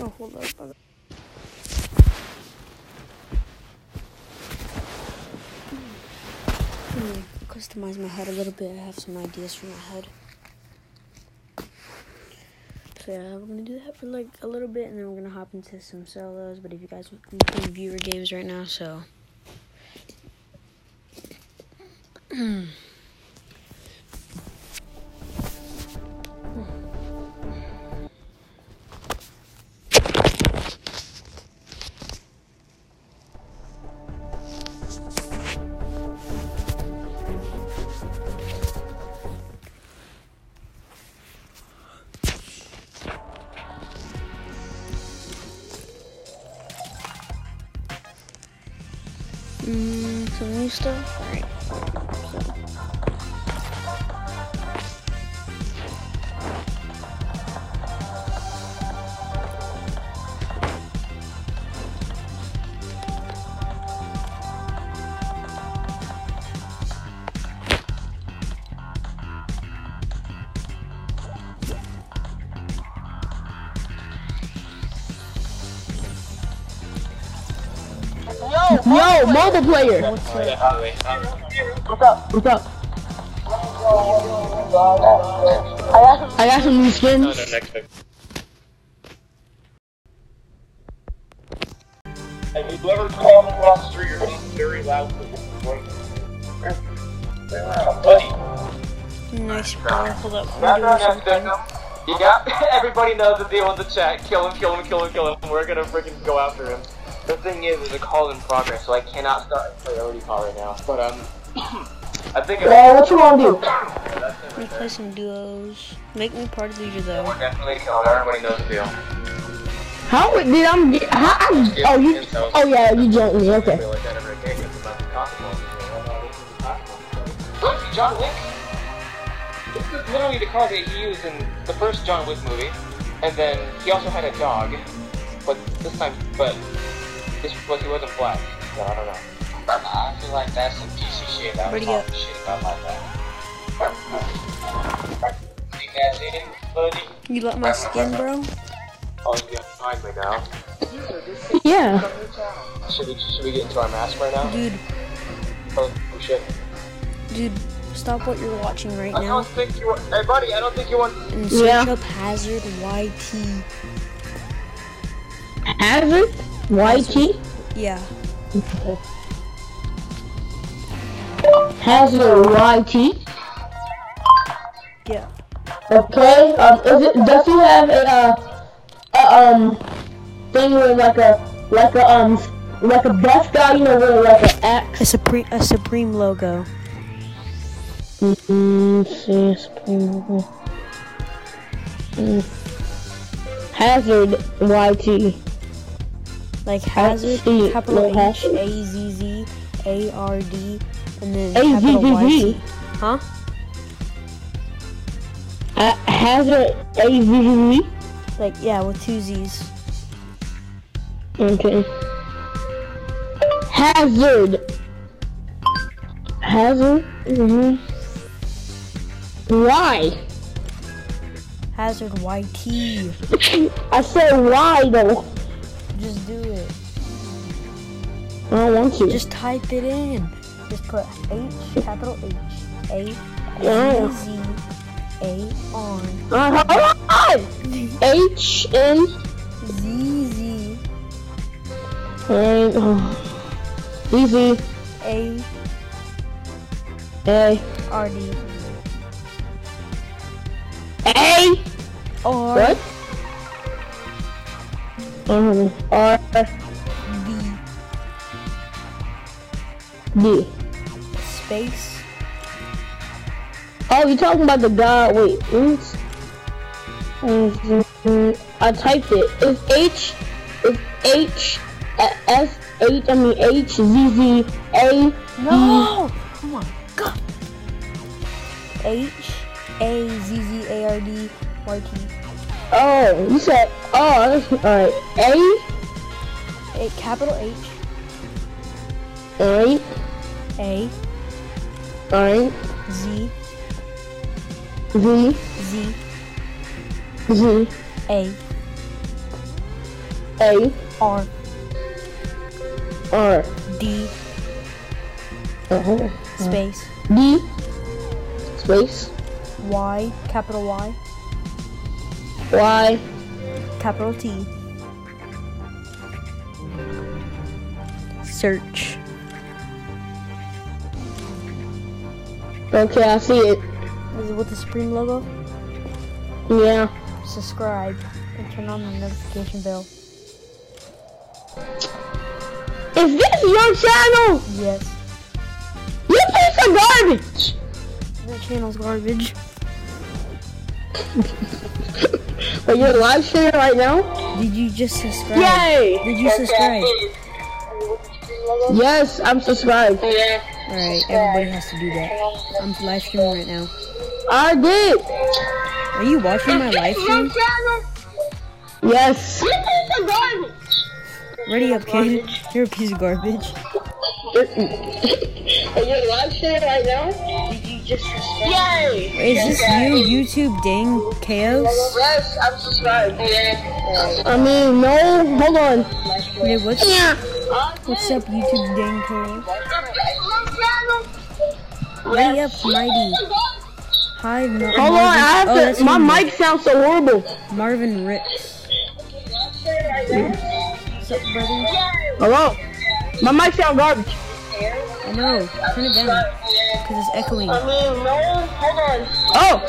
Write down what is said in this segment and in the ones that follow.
Oh, hold up. Hmm, Customize my head a little bit. I have some ideas for my head. So yeah, we're gonna do that for like a little bit, and then we're gonna hop into some solos. But if you guys, I'm playing viewer games right now, so. Yo, multiplayer. What's up? What's up? I got some new skins. And whoever calls across the street, you're being very loud. Buddy. Nice bro. Hold up. I'm doing something. Yeah, everybody knows the deal with the chat. Kill him, kill him, kill him, kill him. We're gonna freaking go after him. The thing is, there's a call in progress, so I cannot start a priority call right now. But um, I think it's Well, what you wanna do? Let me play some duos. Make me part of the leader though. we're definitely killing. Everybody knows the deal. How did I'm? get- How? I, oh, you. Oh yeah, you jumped me. Okay. feel like that every day because it's about to talk about it. Look, John Wick. This is literally the car that he used in the first John Wick movie, and then he also had a dog, but this time, but this was he wasn't black. So I don't know. I feel like that's some PC shit. I Where'd was talking shit about like that. You guys in, buddy? You like my skin, bro? Oh, you got behind me now. Yeah. Should we should we get into our mask right now? Dude, Oh, oh shit. dude, stop what you're watching right I now I don't think you want. Hey, buddy, I don't think you want. and search Yeah. up Hazzard YT. Hazzard. YT. Yeah. Hazzard. YT. Yeah. Okay. Um, is it? Does he have a uh, a, um thing with like a like a um like a best guy? You know, with like an A axe. supreme a supreme logo. Mm, see, Supreme. Mm. Hazzard YT. Like Hazard, see, capital no H. A Z Z A R D and then A Z capital Z Z. Huh? Uh, Hazard AZZ. Like yeah, with two Z's. Okay. Hazzard. Hazzard. Mm-hmm. Why? Hazzard YT. I said why though. Just do it. I don't want to. Just type it in. Just put H, capital H, A, Yeah. Z, Z, A, on, Uh, hold on. H N Z, Z, A oh. Easy A, A R, D, A. R, What? Um, R D, D. space, Oh, you talking about the guy? Wait, oops. I typed it. It's H. It's H. S. H. I mean H. Z. Z. A. No! Oh my god! H, A, Z, Z, A, R, D, Y, T. Oh, you said. Oh, alright. A. A, capital H, Alright. A, Alright. Z, Z. Z, Z. A, A R R D uh-huh. space D space Y capital Y Y capital T search Okay, I see it. is it with the Supreme logo Yeah. subscribe and turn on the notification bell Is this your channel? yes You piece of garbage! that channel's garbage Are you live streaming right now? did you just subscribe Yay! did you subscribe Yes, I'm subscribed. Yeah. Alright, everybody has to do that. I'm live streaming right now. I did. Are you watching my live stream? Yes. Ready up, kid. You're a piece of garbage. Are you live streaming right now? Did you just? Yay! Is this you, YouTube Dang Chaos? Yes, I'm subscribed. I mean, no, hold on. Wait, what's, Yeah. what's up, YouTube Dang Chaos? Ready up, Mighty. Hi, Mar- Hold on, I have oh, to. My you, mic sounds so horrible. Marvin Ricks. What's up, brother? Hello? My mic sounds garbage. I know. Turn it down. Because it's echoing. hold Oh!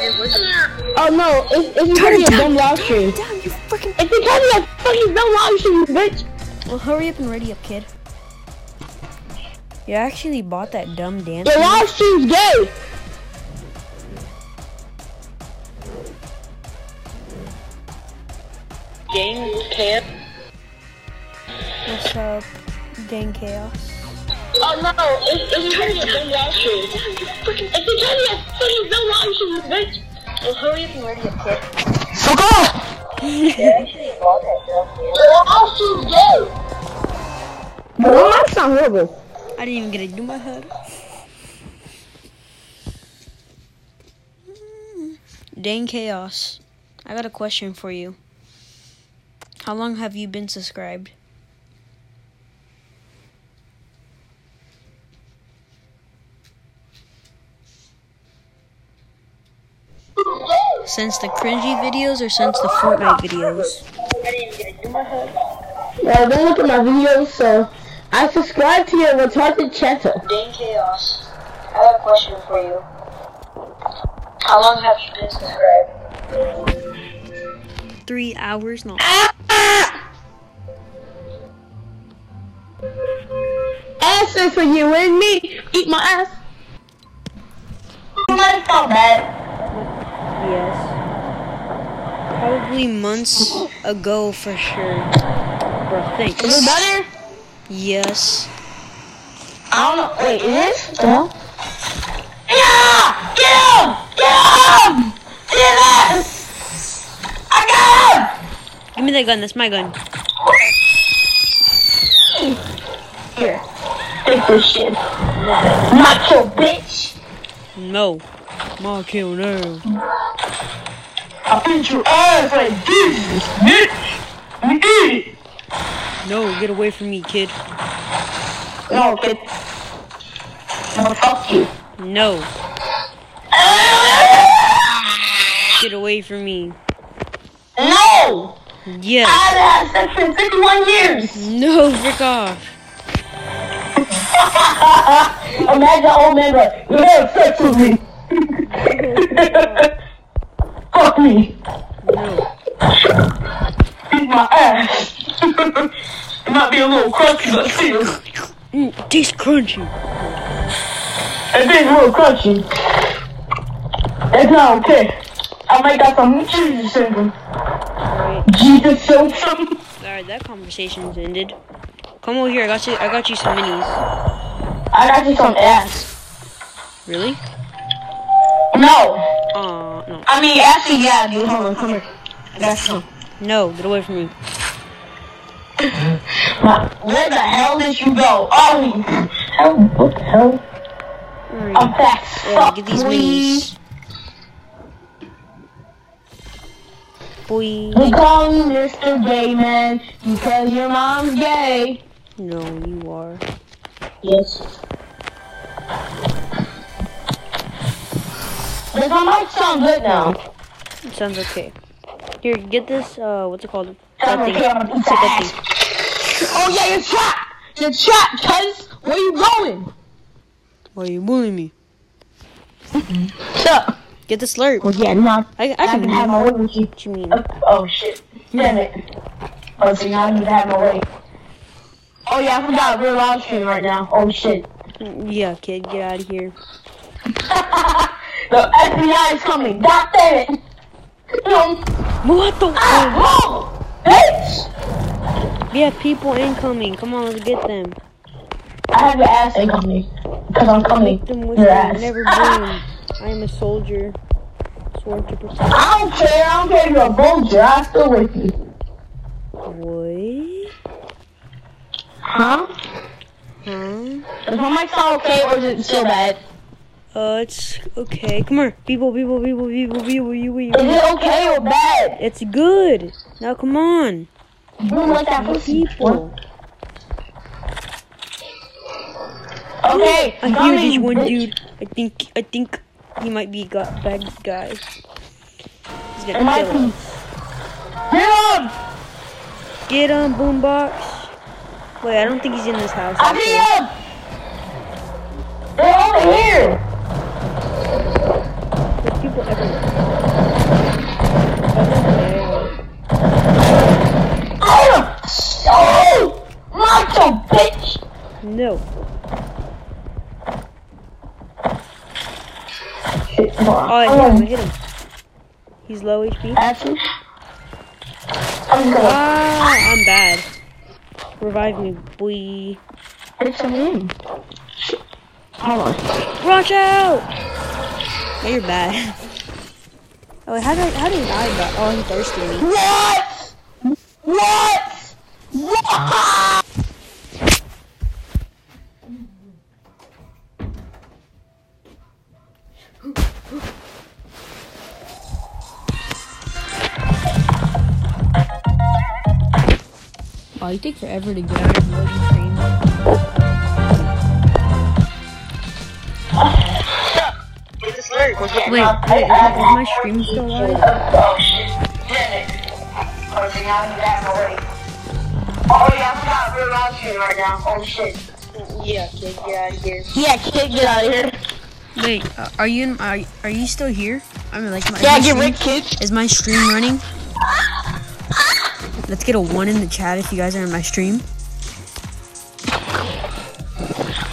Oh no, it's, it's because of a dumb live stream. Down, you freaking. It's because of a fucking dumb live stream, you bitch! Well, hurry up and ready up, kid. You actually bought that dumb dance. Your live stream's gay! Game camp. What's up, Dang Chaos? Oh no, it's, it's because of a dumb live stream. It's because of a fucking dumb live you bitch! Well, hurry up and ready up, kid. Fuck off! Your live stream's gay! But my mic sound horrible. I didn't even get to do my head. Dang Chaos. I got a question for you. How long have you been subscribed? Since the cringy videos or since the Fortnite videos? Well, don't look at my videos, so I subscribe to your retarded channel. Dane Chaos. I have a question for you. How long have you been subscribed? Three hours? No. Ass is for you and me. Eat my ass. That's not bad. Yes. Probably months ago for sure. Bro, thanks. Is it better? Yes. I don't know. Wait, is this? Uh-huh. Yeah! Get him! Get him! Get him! I got him! Give me that gun. That's my gun. Here. Take this shit. Macho bitch. No. Ma kill now. I beat your ass like this, bitch. You it. No, get away from me, kid. No, kid. I'm gonna fuck you. No. Get away from me. No! Yes. I've had sex for 51 years. No, frick off. Imagine old man like, you had sex with me. Fuck me. No. Eat my ass. it might be a little crunchy, but still. Mm, tastes crunchy. It is a little crunchy. It's not okay. I might got some Jesus syndrome. Alright. Jesus syndrome. Alright, that conversation's ended. Come over here, I got you I got you some minis. I got you some ass. Really? No. Aw, no. I mean, actually, yeah, dude. Hold on, come here. Got some. No, get away from me. Where the hell did you go? Oh, hell, what the hell? I'm back. Yeah, Fuck get these minis. Boy. We call you Mr. Gay Man because your mom's gay. No, you are. Yes. Does my mic sound good now? It sounds okay. Here, get this, uh, what's it called? That thing. okay, I'm gonna Take that thing. Oh yeah, you're trapped. You're trapped, cuz. Where you going? Why are you bullying me? Shut. Get the slurp. Well, yeah, no. I, I I can have my way with you. What you mean? Oh, oh shit. Damn it. Oh, so now I need to have my way. Oh yeah, I forgot. We're live streaming right now. Oh shit. Yeah, kid, get out of here. the FBI is coming. God damn it. Um, What the? ah, oh, bitch. We have people incoming. Come on, let's get them. I have your ass incoming. Because I'm coming. Them with Your ass. Never been. I am a soldier. Sworn to protect. I don't care. I don't care if you're a vulture. I'm still with you. What? Huh? Huh? Does my mic sound okay or is it still bad? Uh, it's okay. Come here. People, people, people, people, people, you, you. Is it okay or bad? It's good. Now come on. You don't like that pussy. People. Okay. I hear this one bitch. dude. I think, I think he might be a gu- bad guy. He's gonna might kill us. Get him! Get him, boombox. Wait, I don't think he's in this house. I see him! They're over here! There's people everywhere. So macho, bitch! No. Shit. Oh, I hit him. I hit him. He's low HP. Actually, I'm Ah, I'm bad. Revive me, boy. hit some in. Shit. Hold on. Watch out! Yeah, you're bad. Oh, wait, how did how did I die? But oh, he thirsty. What? What? What? Oh, you take forever to get out of the loading screen. Get this lyric. We're getting Wait, wait, is, my stream still live? Oh shit. Oh, so now you have no way. Oh yeah, I forgot we're live streaming right now. Oh shit. Yeah, kid, get out of here. Yeah, kid, get out of here. Wait, uh, are you in, are, are you still here? I mean, like, my, Yeah, get Rick, kid. Is my stream running? Let's get a one in the chat if you guys are in my stream.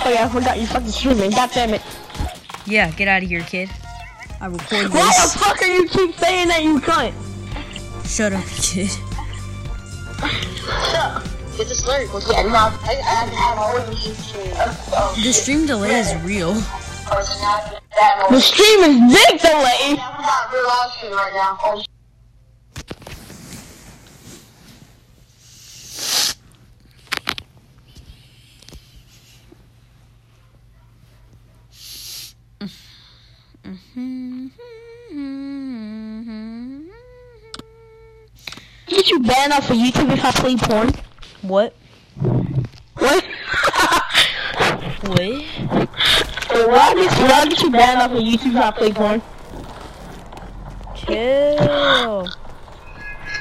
Oh yeah, I forgot you fucking streaming. God damn it. Yeah, get out of here, kid. I record Why the fuck are you keep saying that you cunt? Shut up, kid. Get this lyric. We're getting up. I, I have my way with you. The stream delay is real. So now you have no The stream is big delay! I forgot we're live streaming right now. Oh shit. Get banned off of YouTube if I play porn? What? What? What? Wait, will I get, will I get you banned off of YouTube if I play porn? Chill.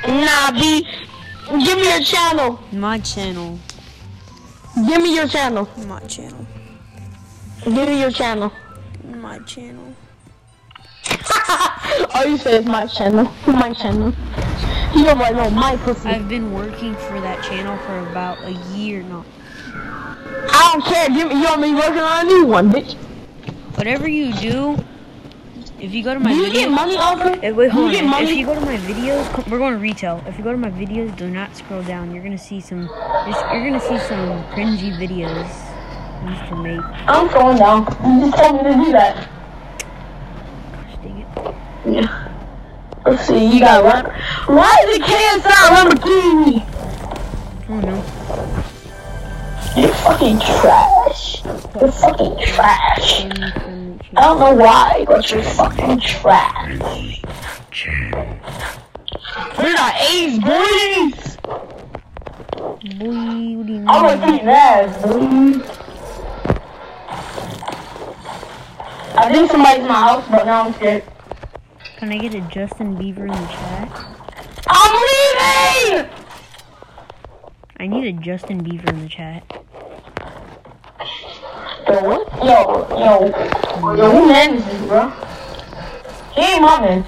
Nah, B. Give me your channel. My channel. Give me your channel. My channel. Give me your channel. My channel. oh, you say it's my channel. My channel. You know what? No, my pussy. I've been working for that channel for about a year now. I don't care. Give me, you want me working on a new one, bitch. Whatever you do, if you go to my Do you video, get money off it? Wait, you hold get on. If you go to my videos, we're going to retail. If you go to my videos, do not scroll down. You're gonna see some. You're, you're gonna see some cringy videos I used to make. I'm going down. You just told me to do that. Gosh dang it. Yeah. Let's see. You got what? Why is it KSI Lamborghini? Oh no. You're fucking trash. You're fucking trash. I don't know why, but you're fucking trash. We're not A's, boys! Boy, what do you mean? I'm gonna that, boy. I think somebody's in my house, but now I'm scared. Can I get a Justin Bieber in the chat? I'm leaving! I need a Justin Bieber in the chat. Yo, what? Yo, yo, who man is this, bro? He ain't my man.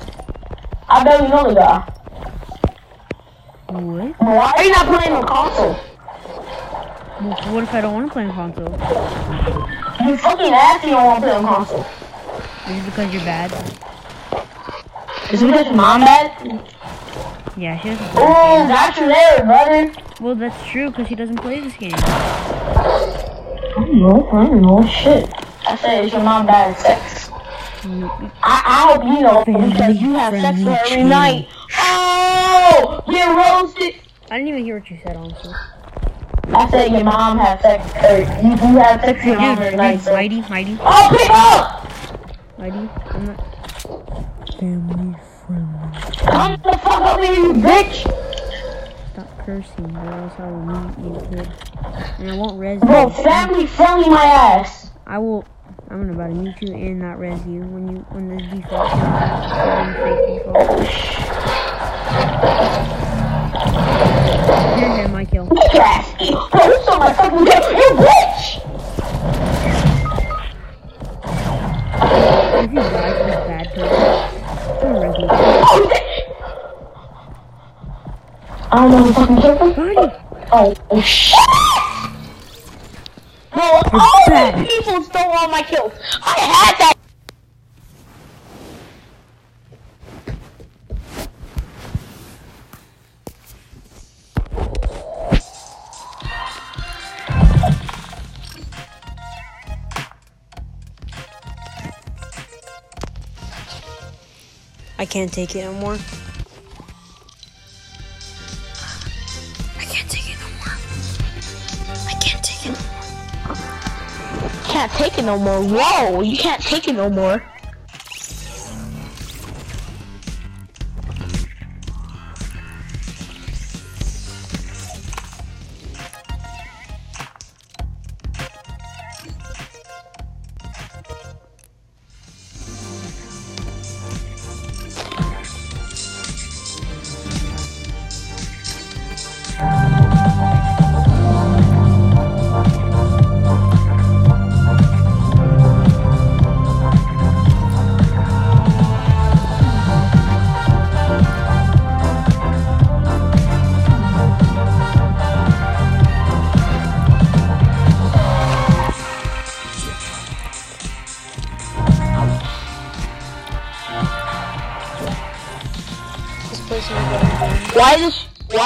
I barely know the guy. What? Why are you not playing on console? What if I don't want to play on console? You fucking ass you don't want to play on console. Is it because you're bad? Is it because mom bad? Yeah, she doesn't. Oh, you there, brother. Well, that's true because she doesn't play this game. I don't know, I don't know, shit. I said, is your mom bad at sex? I, I hope you know, because you have sex with her every night. Oh, get roasted. I didn't even hear what you said, honestly. I said your mom has sex, or you do have sex with your mom every night. Mighty, Mighty, Oh, pick up! Mighty. I'm not. Family friendly. Come the fuck over here, you bitch! Stop cursing, bro. Else I will mute you, kid. And I won't res Bro, family friendly my ass. I will. I'm gonna about to mute you and not res you when you when this default comes. Default. Here, here, my kill. Bitch ass. Bro, you saw my fucking kill. You bitch! If you die this bad person, I don't know fucking. Mighty. Oh, oh shit! Bro, all these people stole all my kills. I had that. I can't take it no more. I can't take it no more. I can't take it. Can't take it no more. Whoa, you can't take it no more.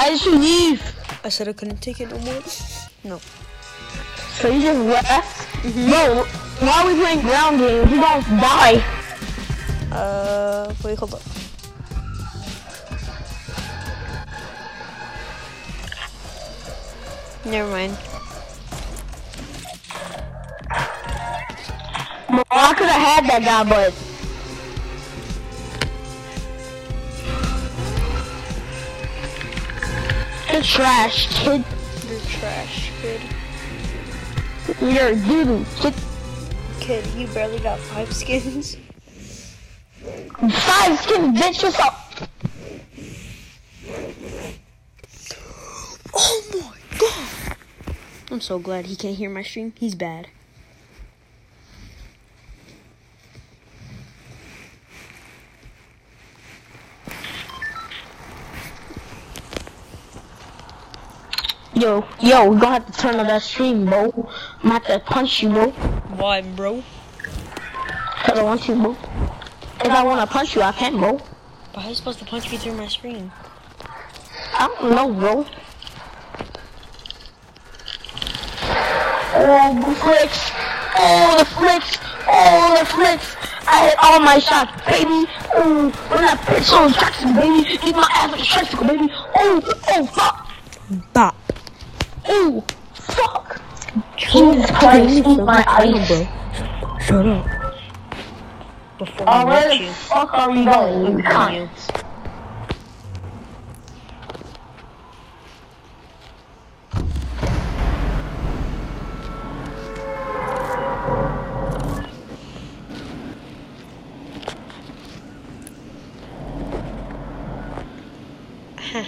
Why did you leave? I said I couldn't take it no more. No. So you just left? Bro, why are we playing ground games? We gonna die. Uh, wait, hold up. Never mind. Bro, I could have had that guy, but trash, kid. You're trash, kid. You're a doo kid. Kid, you barely got five skins. Five skins, bitch. What's up? Oh my god! I'm so glad he can't hear my stream. He's bad. Yo, yo, we gonna have to turn on that stream, bro. I'm gonna have to punch you, bro. Why, bro? Cause I want you, bro. If I wanna punch you, I can, bro. But how are you supposed to punch me through my screen? I don't know, bro. Oh, the flicks. Oh, the flicks. Oh, the flicks. I hit all my shots, baby. Oh, when that bitch on Jackson, baby. Get my ass like a tricycle, baby. Oh, oh, fuck. Bop. Oh Fuck! Jesus Christ, my eyes. Shut up. Before where the fuck are we going? We.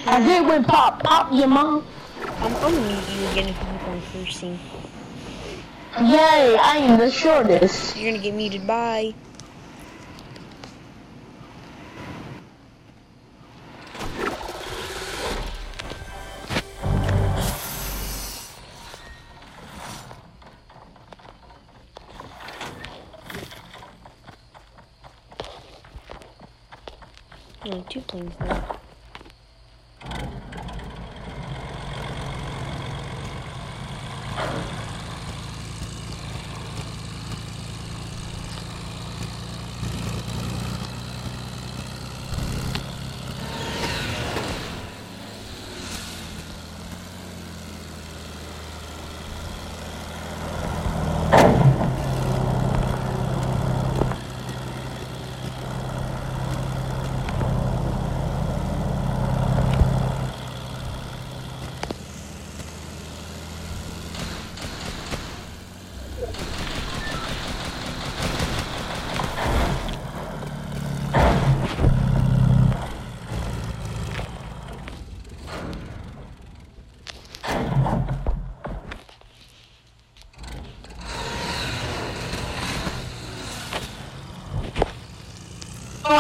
I did when Pop. Pop your mom. I'm, gonna meet you again if you keep on cursing. Yay, I am the shortest. You're gonna get muted. Bye. Only two planes left.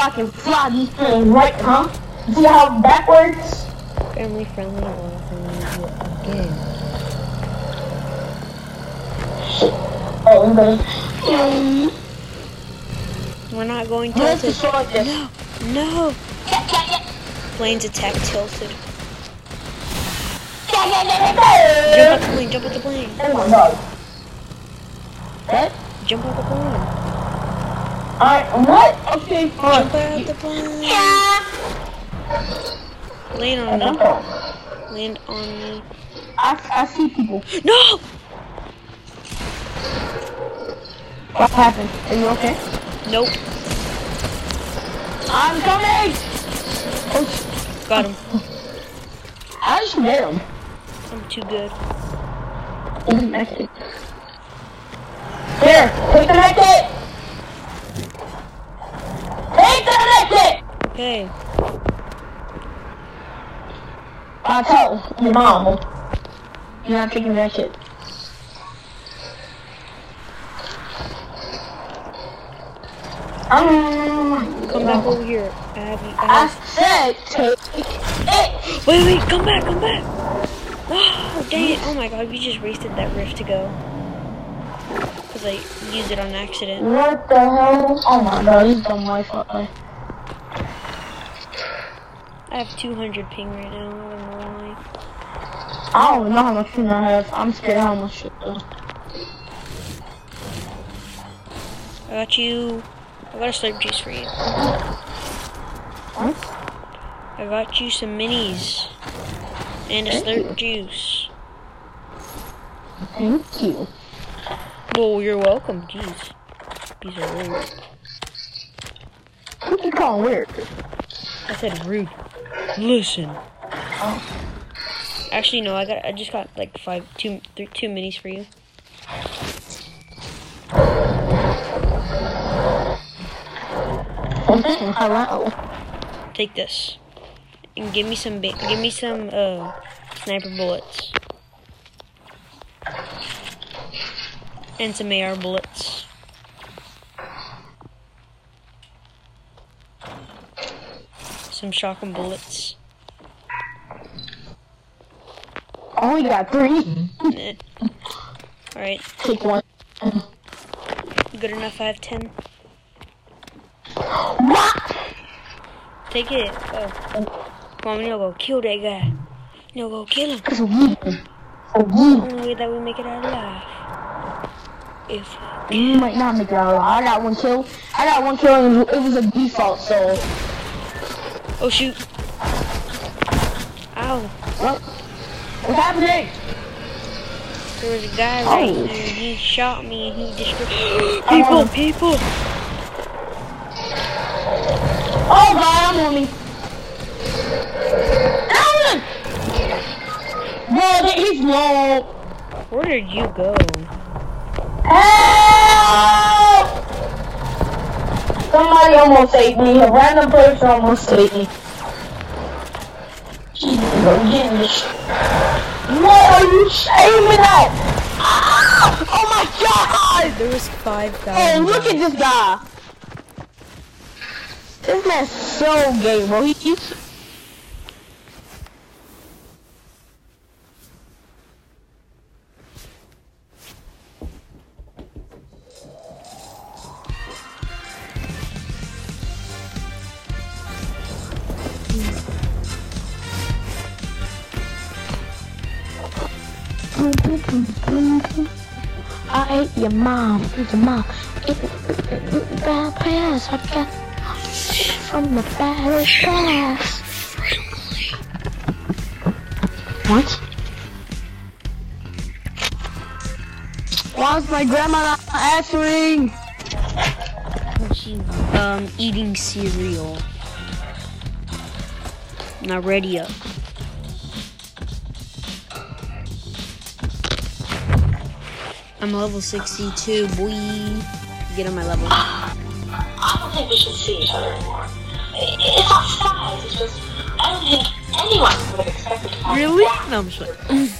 I can fly these things right, huh? See how works? Family friendly friendly again. Oh, okay. Mm, We're not going Let's tilted. destroy this. No. Yeah, yeah, yeah. Planes attack tilted. Jump out the plane. Jump out the plane. Oh my god. What? Jump out the plane. Alright, what? Okay, Jump fine. out the plane. Yeah. Land on me. Land on me. I, I see people. No! What happened? Are you okay? Nope. I'm coming! Oh, Got him. I just hit him. I'm too good. He's naked. Here, take the naked! Naked! Okay. I tell your mom. You're not taking that shit. Um, Come back over here. You. I said take it. Wait, wait. Come back. Come back. Oh, dang it. Oh my god. we just wasted that rift to go. Because I used it on accident. What the hell? Oh my god, he's dumb Wi-Fi. I have 200 ping right now. I don't know why. I don't know how much ping I have. I'm scared how much shit though. I got you. I got a slurp juice for you. What? I got you some minis. And a Thank slurp you. juice. Thank you. Well, you're welcome. Jeez. These are rude. What you calling weird? I said rude. Listen. Oh. Actually, no. I got. I just got like five, two, three, two minis for you. Hello. Take this. And give me some. Give me some uh, sniper bullets. And some AR bullets. Some shotgun bullets. Only got three. Alright, Take one. good enough. I have ten. What? Take it. Oh. Come on, no go kill that guy. No go kill him. Cause of you. For you. Only way that we make it out alive. If You might not make it out alive. I got one kill. I got one kill and it was a default, so. oh shoot. Ow. What? What's happening? There was a guy right Oh. here. He shot me and he destroyed people. People. Oh god, I'm on me. Alan! Bro, he's low. Where did you go? Help! Somebody almost saved me. A random person almost saved me. What are you aiming at? Ah! Oh my god! There was five Hey, thousand. look at this guy. This man's so gay, bro. He, he's your mom. Your mom. It, bad pass. I got from the bad pass. What? Why's my grandma not answering? Um, eating cereal. Not ready up. I'm level 62, boy. Get on my level. I don't think we should see each other anymore. It's not size, it's just, I don't think anyone would have expected to Really? No, I'm just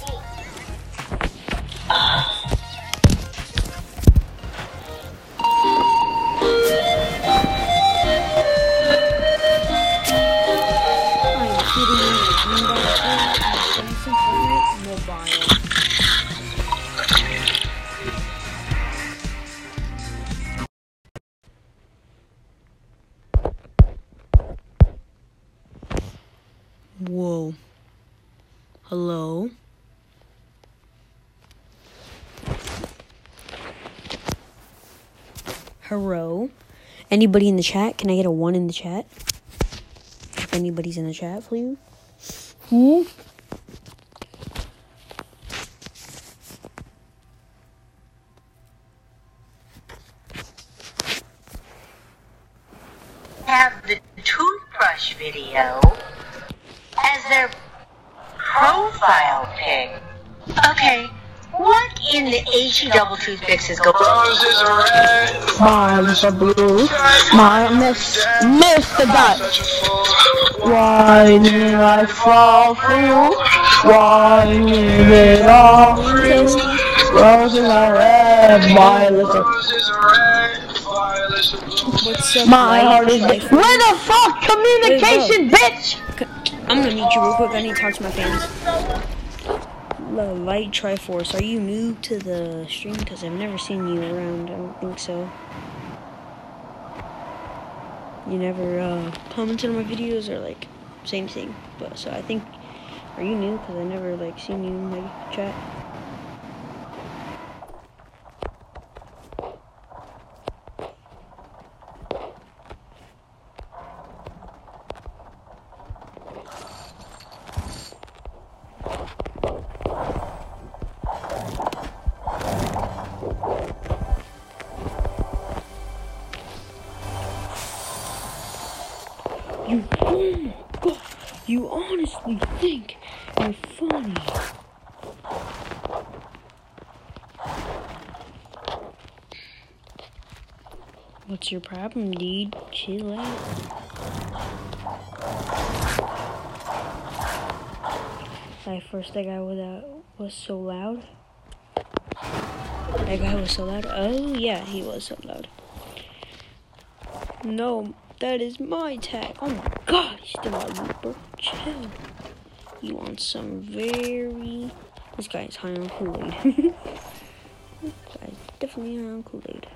Hello? Anybody in the chat? Can I get a one in the chat? If anybody's in the chat, please. Hmm? The HE double toothpicks is going Roses are red, Violets are blue. My miss, miss the dot. such a fool. Why did I fall for you? Why did it all through? Roses are red, violets are Roses are red, violets are blue. What's My heart is Life? Where the fuck communication, bitch? I'm gonna meet you real quick. I need to talk to my fans. The Light Triforce, are you new to the stream? Because I've never seen you around. I don't think so. You never uh, commented on my videos or like say anything. But so I think, are you new? Because I never like seen you in my chat. Your problem, dude? Chill out. That first that guy was that was so loud. That guy was so loud. Oh yeah, he was so loud. No, that is my tag. Oh my god, he's still. Chill. You want some very. This guy is high on Kool Aid. this guy's definitely high on Kool Aid.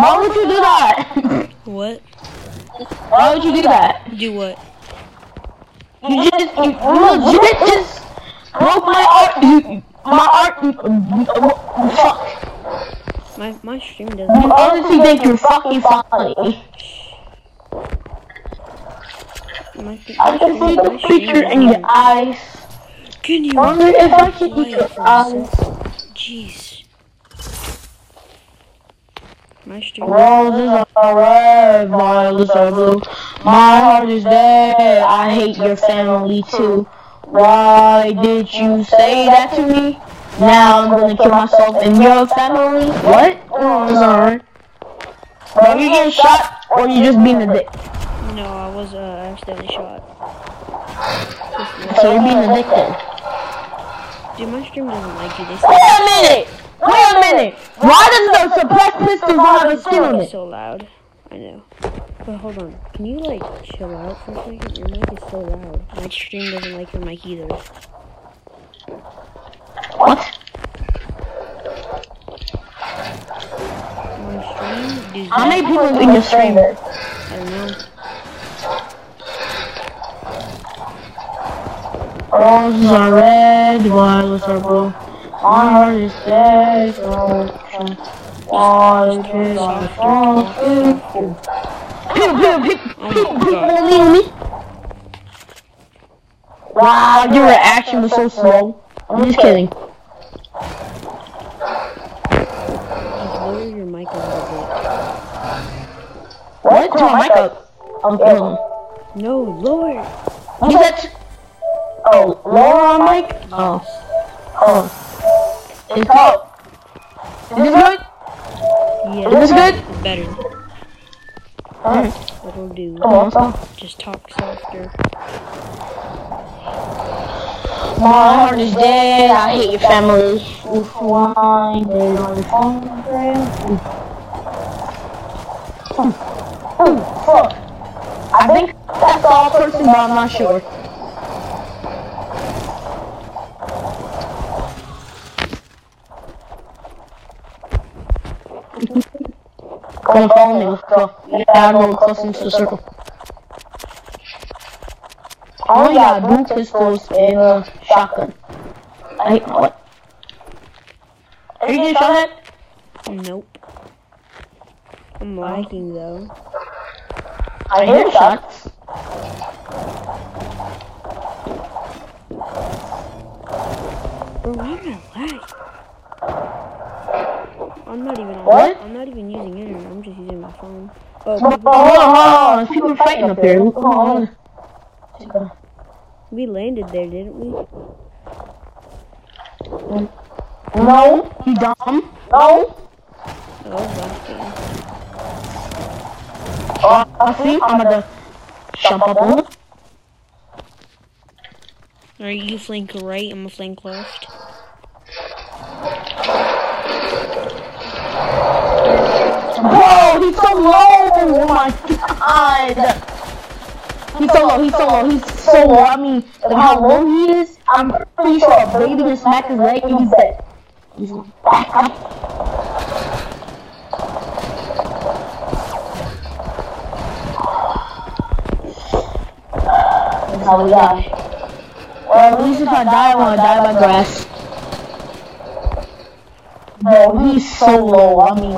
Why would you do that? What? Why would you do that? Do what? You just, you legit just broke my art. You, my art. Fuck. My my stream doesn't. You honestly think you're fucking funny. My, I can see the picture in your eyes. Can you? Wonder if I can eat your eyes. Jeez. My. Roses are red, violets are blue. My heart is dead. I hate your family too. Why did you say that to me? Now I'm gonna kill myself and your family. What? Oh, I'm sorry. Are you getting shot or you just being a dick? No, I was uh accidentally shot. So you're being a dick then. Dude, my stream doesn't like you. They Wait a minute! Wait a oh, minute! Oh, Why does the oh, suppressed pistols have a skin on it's it? so loud. I know. But hold on. Can you like chill out for a second? Your mic is so loud. My stream doesn't like your mic either. What? My stream, dude. How many people in your stream? I don't know. Roses are red, violets are blue. My heart is dead. Ocean. Why did I fall to you? People, people, people, Oh people, my people god. leaving me. Wow, your reaction was so slow. I'm just kidding. Lower your mic a little bit. What? Turn my mic up. I'm bit. No, lower. You said. Oh, lower on mic? Oh. Oh. It's up. Is this good? Yeah. Is this good? Better. Alright. What'll do? Come on, stop. Just talk softer. My heart is dead. I hate your family. Oof, why they don't phone Oof. Ooh, ooh, fuck. I think that's all person, but I'm not sure. Come on, follow me. Let's go. Yeah, I'm going close into the circle. I only got blue pistols and a shotgun. I hate what? Are you getting shot at? Nope. I'm lagging though. I hear shots. Bro, why am I lag? I'm not even on. What? I'm not even using internet. I'm just using my phone. Oh, Oh, people, on, hold on. There's people fighting up there. On. hold on. we landed there, didn't we? No, you dumb. No. Oh, last game. Oh, I see. I'm gonna jump up. Alright, you flank right, I'm gonna flank left. Bro, he's so low. Oh my god. He's so low. He's so low. He's so low. I mean, like how low he is, I'm pretty sure a baby can smack his leg and he's dead. He's back up. That's how we die. Well, at least if I die, I want to die by grass. Bro, he's so low. I mean,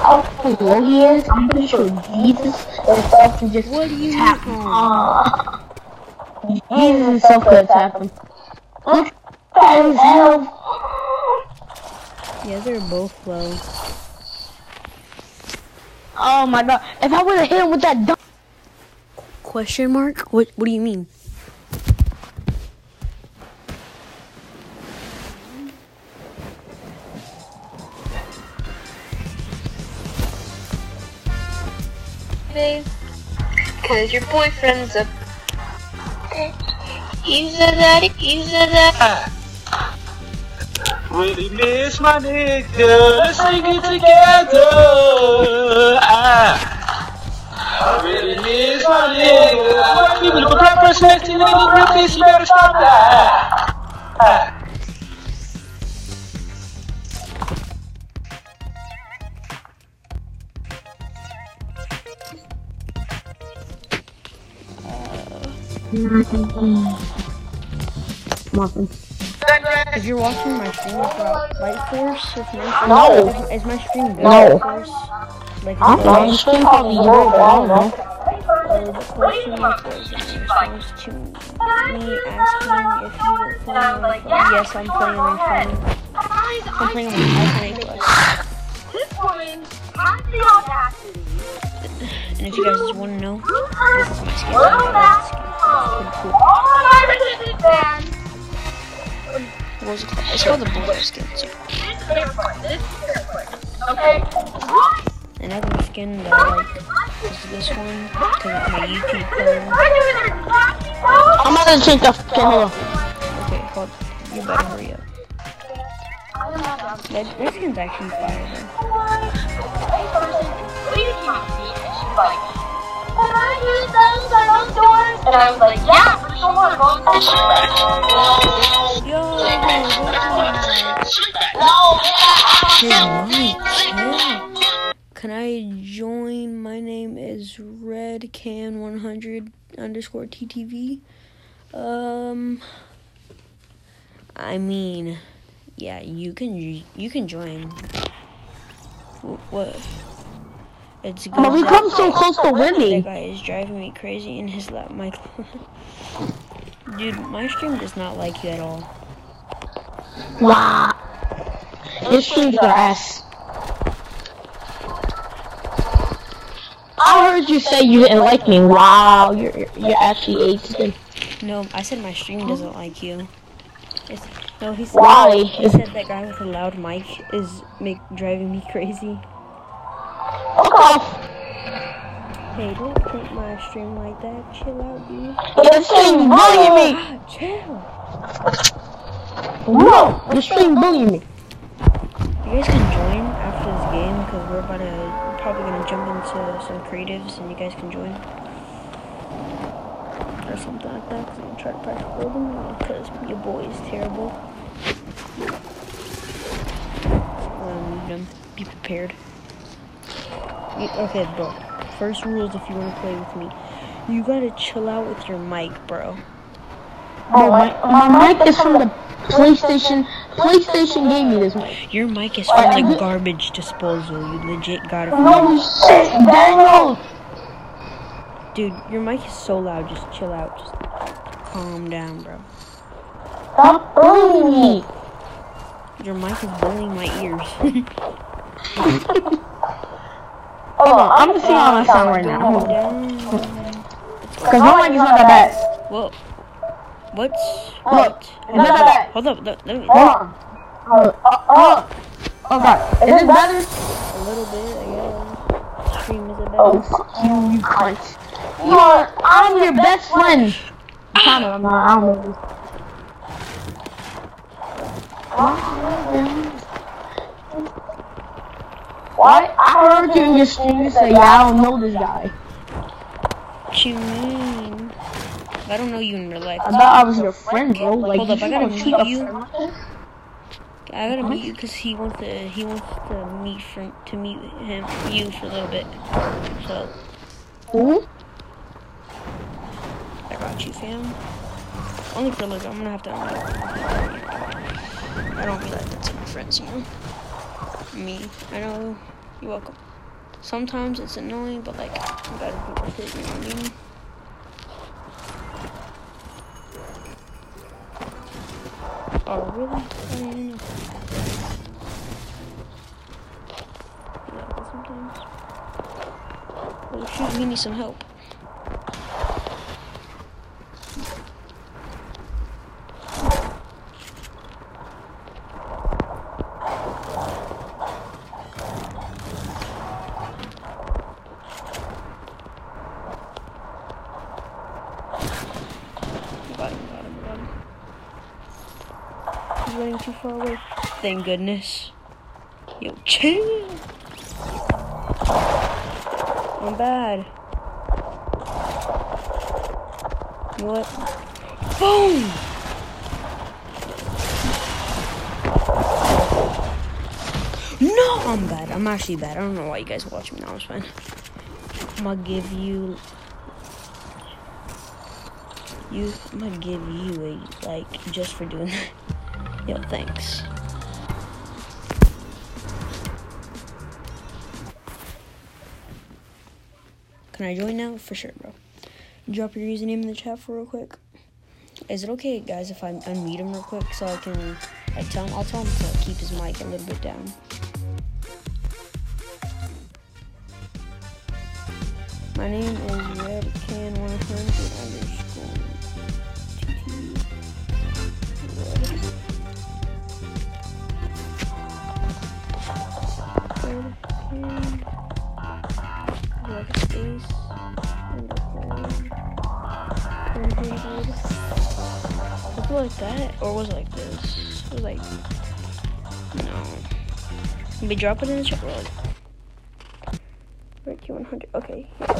how low he is, I'm pretty sure Jesus himself can just What do you tap mean? him. Ah. Jesus himself could tap him. Look at his health. Yeah, they're both low. Oh my god. If I would have hit him with that dunk. Question mark? What What do you mean? Cause your boyfriend's a He's a that he's a that Really miss my nigga. Let's sing it together. I, I really miss my nigga. People look at perspective and look real face, you better stop that. Ah. Muffin. If you're watching my stream without Light Force, with my stream, No. is, is my stream good? No. Force? Like, I'm not. The stream probably good, but I don't know. Uh, the question was in response to me asking if you were playing on my phone. Yes, I'm playing on my phone. I'm playing on my iPhone 8 Plus. This woman has the audacity And if you guys just want to know, this is my skin. little back It's pretty cool. all my. What was it called? It's called the Bulldog skin. So, This is their part. This is their. Okay? Another skin that I like is this one because of my YouTube player. I'm gonna change the. Hold on. Oh. Okay, hold. You better hurry up. That, that skin's actually fire though. And I was like, yeah, for sure, go to Mike, Can I join? My name is RedCan100 underscore TTV. Um, I mean, yeah, you can you can join. What? It's good. But we come so close to winning. That winning. guy is driving me crazy in his lap mic. Dude, my stream does not like you at all. Wow. Your streams are ass. I heard you say you didn't like me. Wow, you're you're actually acing. No, I said my stream doesn't like you. It's, no, he said, Why? he said that guy with a loud mic is make driving me crazy. Off. Hey, don't take my stream like that. Chill out, dude. Your stream bullying me. Ah, chill. No, your stream bullying me. You guys can join after this game because we're about to, we're probably gonna jump into some creatives and you guys can join. Or something like that because I'm gonna try to practice building because your boy is terrible. Um. Be prepared. You- Okay, bro. First rules if you want to play with me. You gotta chill out with your mic, bro. Oh, bro, my, my mic is from the PlayStation. PlayStation gave me this mic. Your mic is from the garbage disposal. You legit got it from No shit, Daniel. Dude, your mic is so loud. Just chill out. Just calm down, bro. Stop bullying me. Your mic is bullying my ears. Hold on, I'm gonna see how I sound right now. Hold on. Cause my mic is not that bad. Whoa. Look, what? it's not that bad. Hold up. Let, me. Hold on. Hold on. Oh, oh. oh god, is this better? A little bit, I guess. Stream is a better. Oh, fuck you, you cunt. You are, I'm your best friend. I'm not, I don't know. Why? I heard you in your stream say, yeah, I don't know this guy. What you mean? I don't know you in real life. I thought I was your friend, bro. Like, Hold up, I gotta mute you. friend like this? I gotta meet you because he wants to. He wants to meet for to meet him you for a little bit. So Who? I got you, fam. Only for a little. I'm gonna have to. I don't be like that to my friends, you know. Me, I know. You're welcome. Sometimes it's annoying, but like, you gotta be with it. You know what I mean? Oh really? I know. Be sometimes. Oh shoot, we need some help. Got him, got him, got him. He's running too far away. Thank goodness. Yo, chill. I'm bad. What? Boom! No, I'm bad. I'm actually bad. I don't know why you guys watch me now. It's fine. I'm gonna give you. You, I'm gonna give you a like just for doing that. Yo, thanks. Can I join now? For sure, bro. Drop your username in the chat for real quick. Is it okay, guys, if I unmute him real quick so I can like tell him? I'll tell him to keep his mic a little bit down. My name is Let me drop it in the chat. Roll. Red Q100. Okay, right.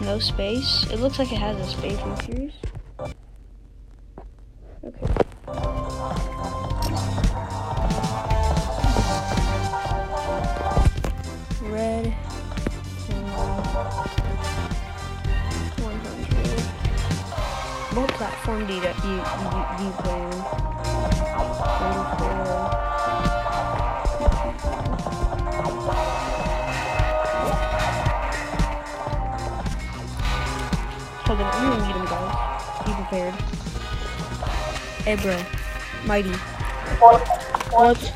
No space. It looks like it has a space. Are you platform do you you you, you play on? Hold on, I'm gonna meet him, guys. Be prepared. Hey, bro. Mighty. What?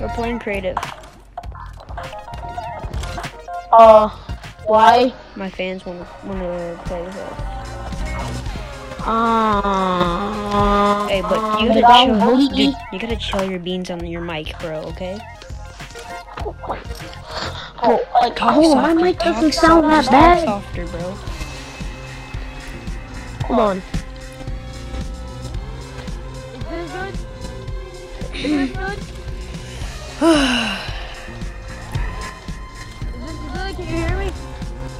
We're playing creative. Uh, why? My fans want to want to play with us. Uh, Hey, but you gotta chill, dude. You gotta chill your beans on your mic, bro. Okay? Oh, like, Talk oh, my softer, mic doesn't sound that softer, bad. Softer, bro. Hold on. Can you hear me?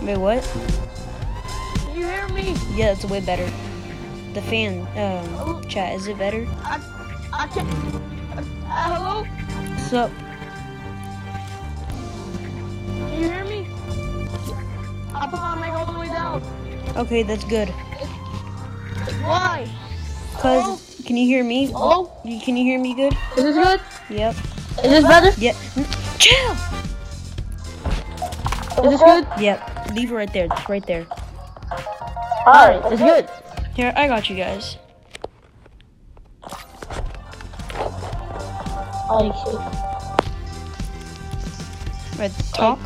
Wait, what? Can you hear me? Yeah, it's way better. The fan, um, chat, is it better? I can't. Uh, hello? What's up? Can you hear me? I put my mic all the way down. Okay, that's good. Why? Cause, can you hear me? You- Can you hear me good? Is this good? Yep. Is this better? Yep. Chill. Is this good? Yep. Leave it right there. It's right there. Alright, it's good. Here, I got you guys. Like, Right, talk.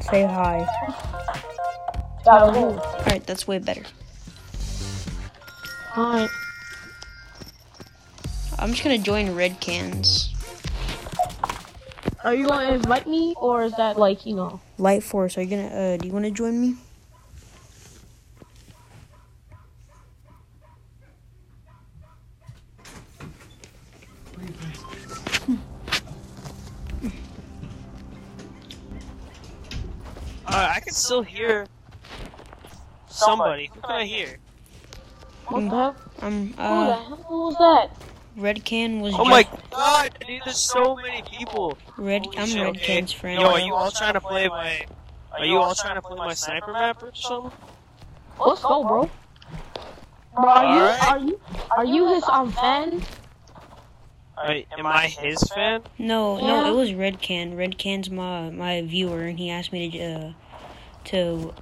Say hi. Alright, that's way better. Alright. I'm just gonna join red cans. Are you gonna invite me, or is that like, you know? Light Force, are you gonna, uh, do you wanna join me? Uh, I can still hear somebody. Who can I hear? What the hell? Um, Who the uh, hell was that? red can was Oh my god, dude, there's so many people. red, I'm Shit, red okay. can's friend. Yo, are you all trying to play my... Are you all trying to play my sniper map or something? Let's go, bro. Bro, are you, Alright. are you, are you his um fan? Are, am I his fan? No, Yeah. no, it was Red Can. Red Can's my my viewer, and he asked me to uh to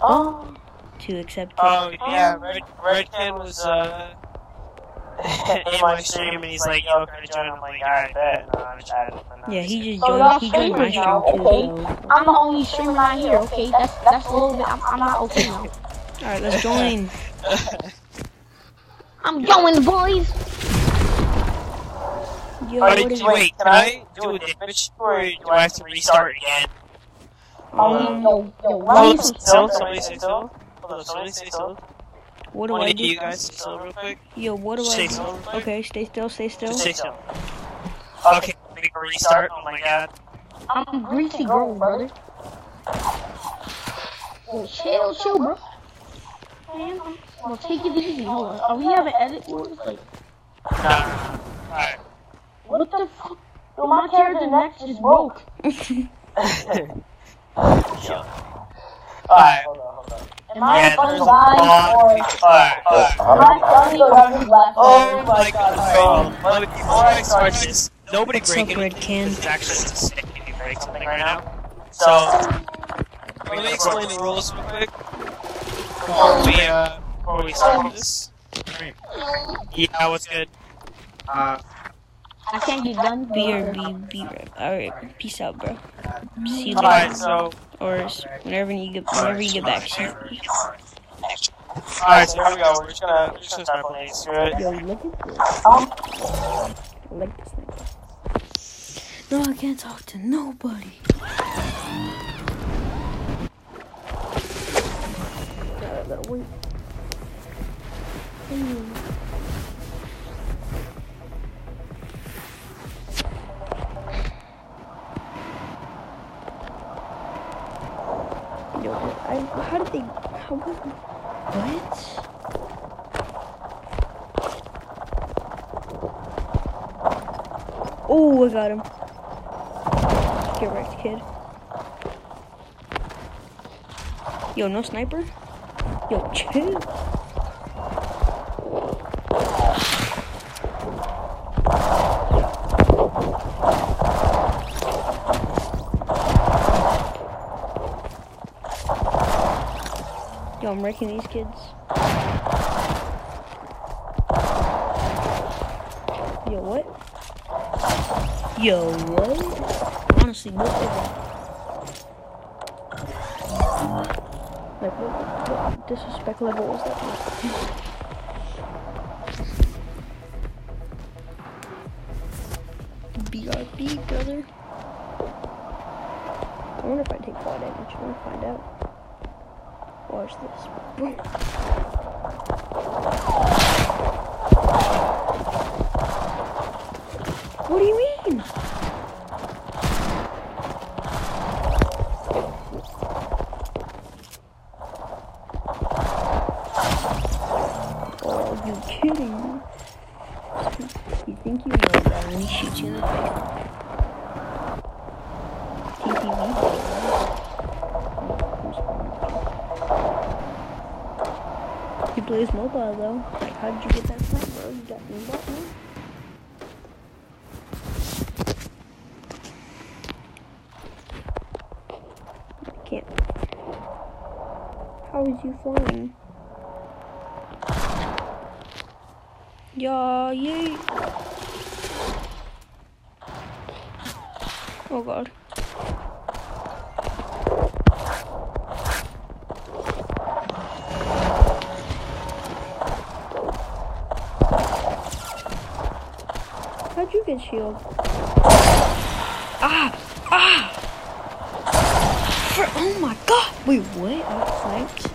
Oh, to accept it. Oh, yeah, Red, Red Ken was, uh... in my stream, and he's like, yo, can I join? I'm like, alright, bet. No, I'm just adding for now. yeah, he just joined. y'all He joined my stream too. okay. So, I'm the only streamer out here, okay? That's that's a little bit. I'm, I'm not okay now. all right, let's join. I'm going, boys. Yo, Wait, what is wait, can I do a damage or do I have to restart again? Um, yo, yo, Hold run on, me some still, stuff. somebody say so. Hold on, somebody say so. What do One I of you do? guys say so real quick. Yo, what do Stay I still. do? Okay, stay still, stay still. Just say so. Okay, we can restart. Oh my god. I'm greasy girl, brother. Yo, chill, chill, bro. man. Well, take it easy. Hold on. Are we having edit wars? Like, Nah. Alright. what the fuck? Yo, my character next just broke. Alright, hold on, hold on. Am I Yeah, a funny there's a guy or Alright, alright. am I funny or am I just? Oh my god, alright. Let me, before I start this, nobody What's break up, Red. Can? This is actually just a if you break something right now. So, let me explain the rules real quick. Before we, uh, before we start this. Yeah, what's good? Uh, I can't get done. BRB, be right. Alright, peace out, bro. See you alright, later. so, Or whenever you get, whenever you get back. See you. alright, so here we go. We're just gonna, we're just gonna start playing. Screw it. Yo, look at this. Um, I like this thing. No, I can't talk to nobody. Gotta, gotta wait. Hmm. I, how did they, how, what? Oh, I got him. Get wrecked, kid. Yo, no sniper? Yo, chill. I'm wrecking these kids. Yo, what? Yo, what? Honestly, what is that? Like, what, what disrespect level was that? BRB, brother. I wonder if I take fall damage. I want to find out. This. Boom. How did you get that sniper? bro? You got me bot, man? Can't. How is you flying? Yeah, yay. Oh god. Shield? Ah! Ah! For, oh my god! Wait, what? I got.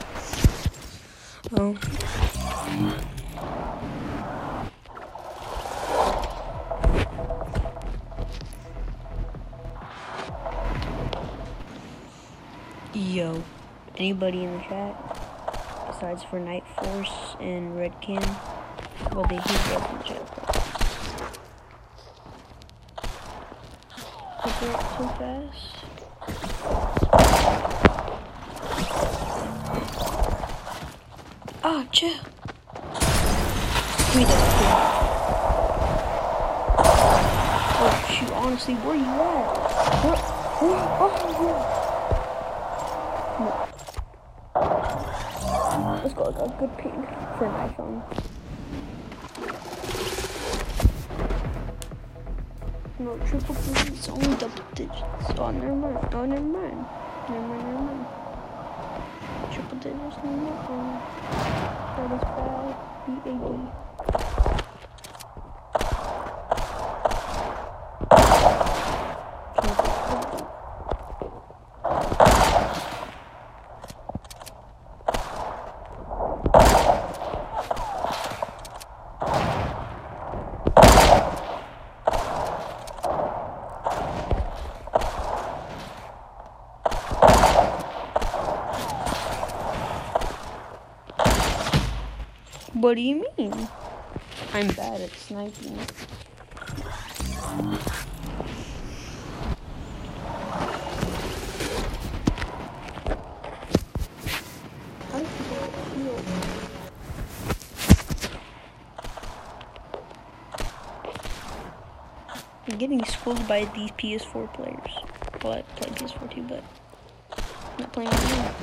Oh. Yo, anybody in the chat besides for Night Force and Red Can? Well, they hear red in the chat. It too fast. Ah, chill. Me that kill. Oh shoot, honestly, where you at? Where, where, oh, yeah. Let's go, I got a good ping for an iPhone. No, triple digits, only double digits. Oh, never mind. Oh, never mind. Never mind, never mind. Triple digits, no more. That is bad. B-A-D. What do you mean? I'm bad at sniping. How does he get healed? I'm getting schooled by these PS4 players. Well, I play PS4 too, but I'm not playing anymore.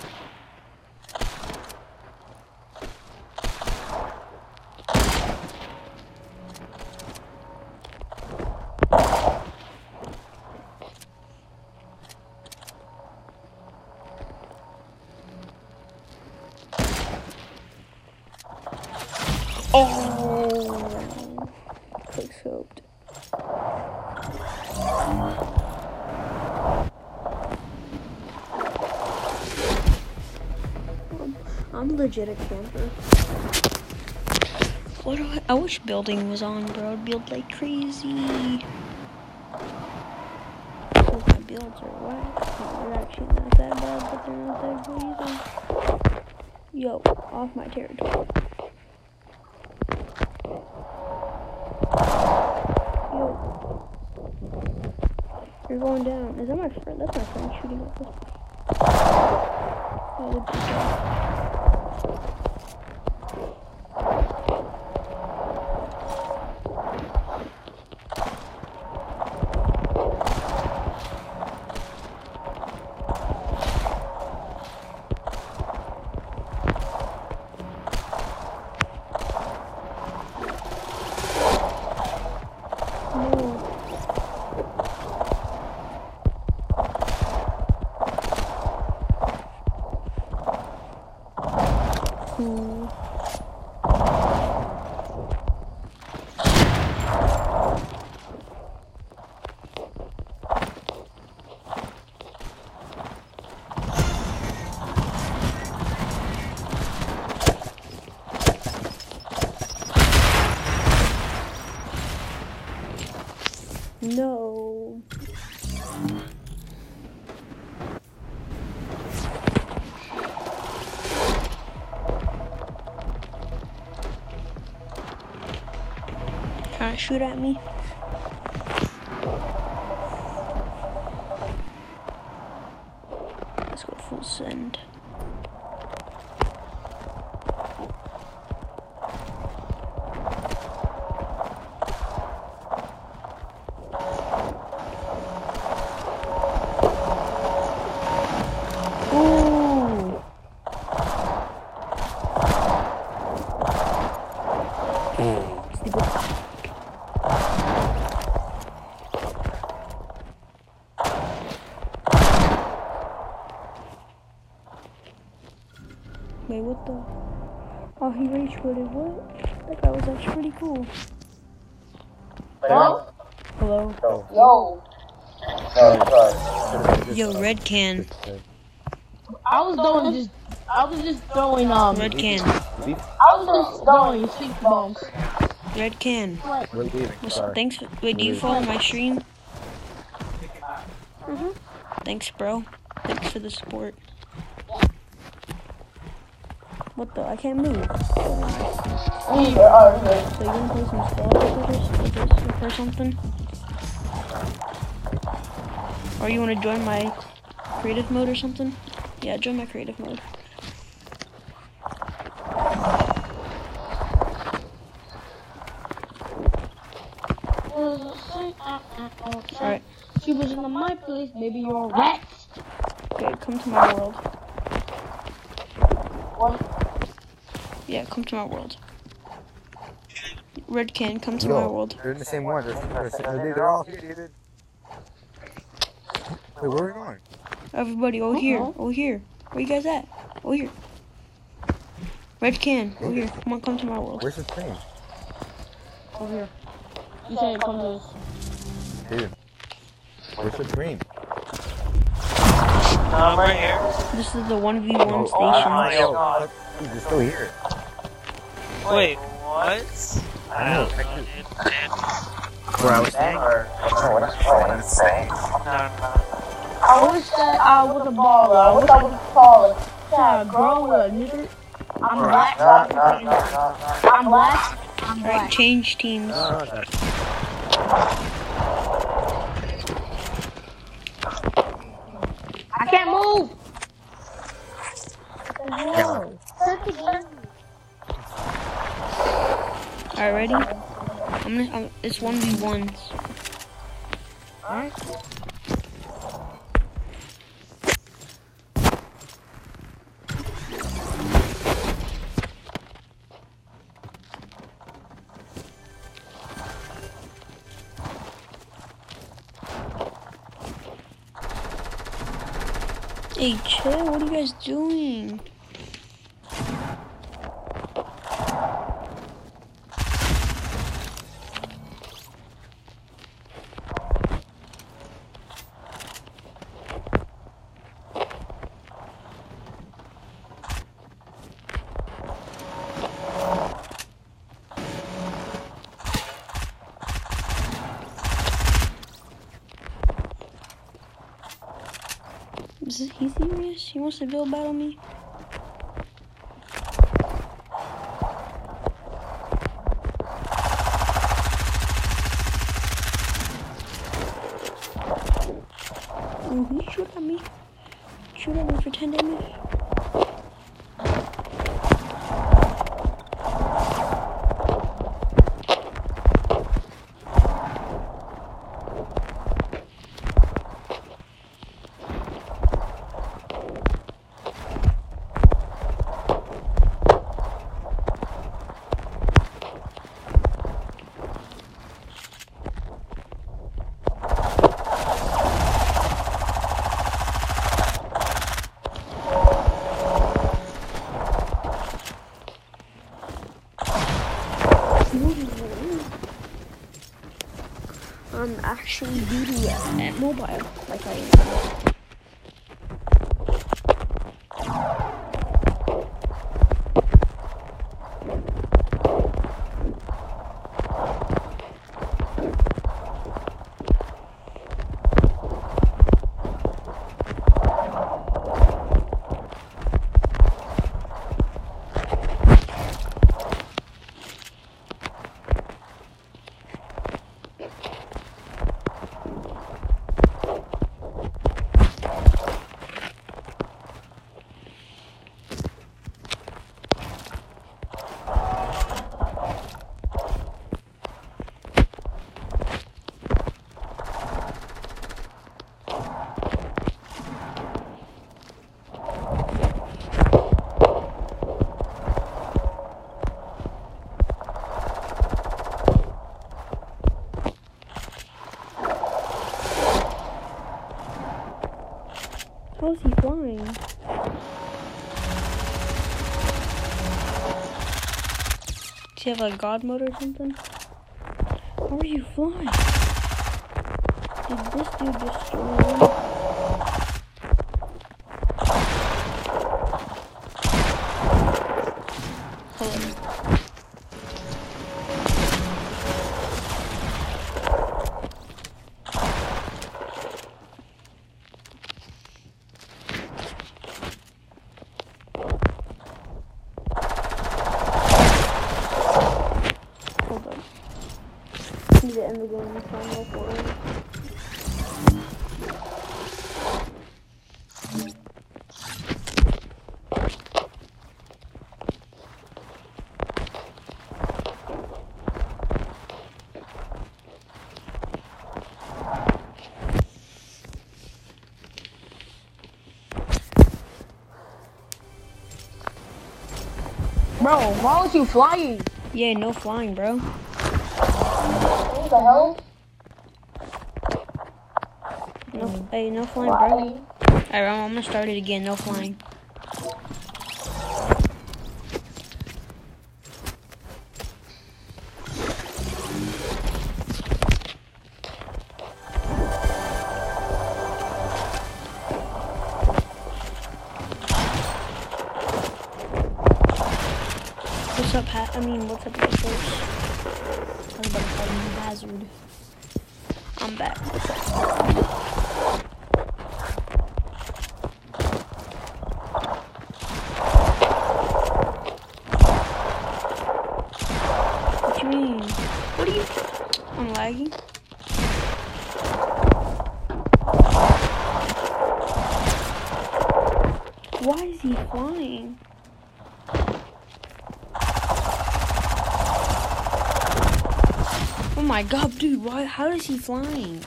Legit a camper. What do I, I wish building was on, bro. I'd build like crazy. Oh, my builds are whack. They're actually not that bad, but they're not that good either. Yo, off my territory. Yo. You're going down. Is that my friend? That's my friend shooting at us. Oh, would you go? Thank you. Shoot at me. Let's go full send. Ooh. Wait, what the? Oh, he rage quitted. What? That guy was actually pretty cool. Hello? Hello? Yo. Yo, red can. I was doing just, I was just throwing um, Red can. I was just throwing sweet bombs. Red can. We're leaving. What's- Sorry. Thanks. For, wait, do you follow my stream? Mm-hmm. Thanks, bro. Thanks for the support. What the? I can't move. So you gonna play some squad with us, with us or something? Or you wanna join my creative mode or something? Yeah, join my creative mode. Alright. She was in my place, baby. You're a rat. Okay, come to my world. Yeah, come to my world. Red can, come to my world. They're in the same one. They're, they're, they're, they're all here, David. Wait, where are we going? Everybody, over here, over here. Where you guys at? Over here. Red can, over here. Come on, come to my world. Where's the train? Over here. You said come to us. David. Where's the train? Um, I'm right here. This is the 1v1 Oh, station. my God. fuck, They're still here. Wait, what? I know. I don't know, dude. Where I was saying? No, no. I wish that I was a baller. I wish I was taller. Yeah, grow a nigger. I'm black. I'm black. I'm Alright, black. change teams. Oh, no, no, I can't move. Alright, ready? I'm gonna. I'm, it's one v ones. Alright. Hey, chill. What are you guys doing? Is he serious? He wants to build battle me? Ooh, he shoot at me. Shoot at me for 10 damage. I'm actually beauty at, at mobile, like I am. Flying? Does he have a god mode or something? How are you flying? Did this dude destroy Bro, why was you flying? Yeah, no flying, bro. What the hell? No, hey, no flying, bro. Alright, I'm gonna start it again. No flying. My god, dude, why how is he flying?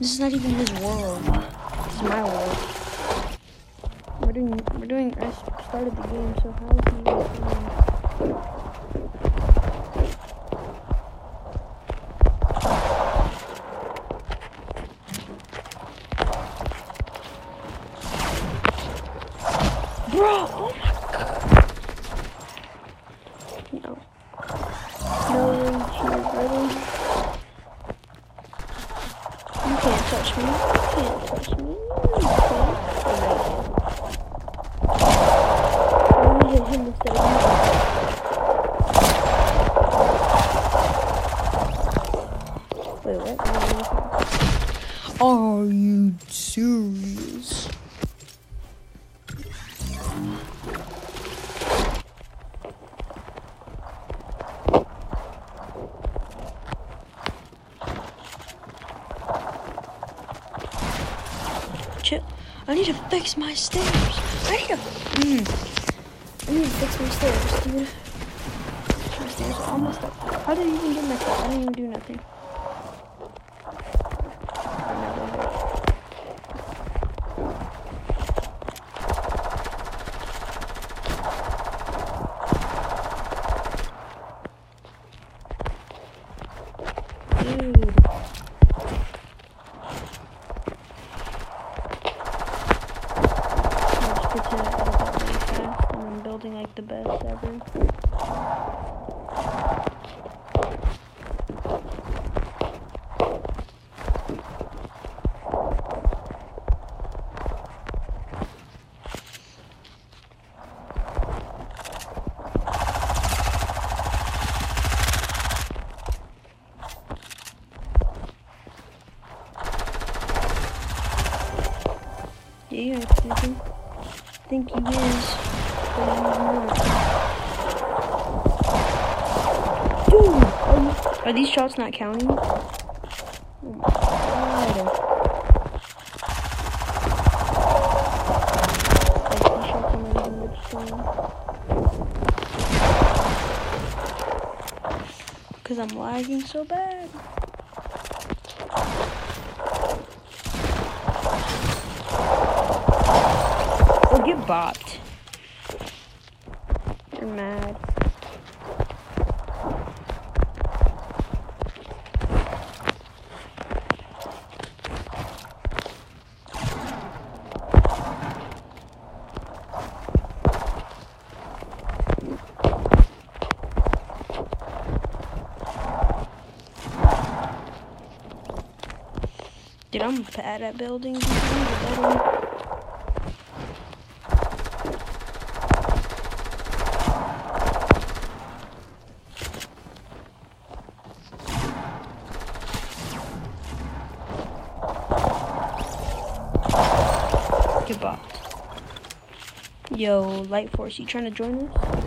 This is not even his world. This is my world. We're doing we're doing I started the game, so how is he even flying? Bro, oh my god. No. No rage here, brother. You can't touch me. You can't touch me. You can't. Oh, no, you can't. I'm gonna hit him instead of you. Wait, what? Are you serious? I need to fix my stairs. I need to. Mm. I need to fix my stairs, dude. My stairs are almost up. How did I even get my? I didn't even do nothing. Dude. I'll just pretend I edit that really fast and I'm building like the best ever. Yeah, I think, I think he is. But he's not. Dude! Are, are these shots not counting? Oh my god. Like, these shots are not even registering. Cause I'm lagging so bad. Or get bopped. You're mad. Dude, I'm bad at building. bopped. Yo, Light Force, you trying to join us?